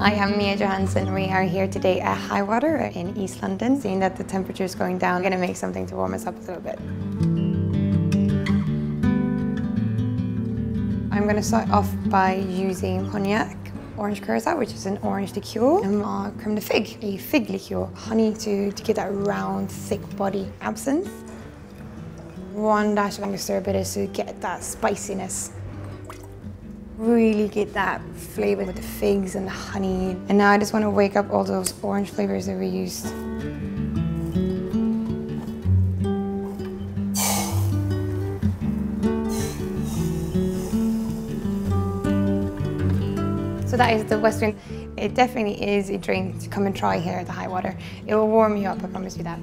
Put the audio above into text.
Hi, I'm Mia Johansson. We are here today at High Water in East London. Seeing that the temperature is going down, to make something to warm us up a little bit. I'm going to start off by using cognac, orange curacao, which is an orange liqueur, and uh, creme de fig, a fig liqueur, honey to, to get that round, thick body absinthe. One dash of Angostura bitters to get that spiciness really get that flavor with the figs and the honey. And now I just want to wake up all those orange flavors that we used. So that is the West Wind. It definitely is a drink to come and try here at the high water. It will warm you up, I promise you that.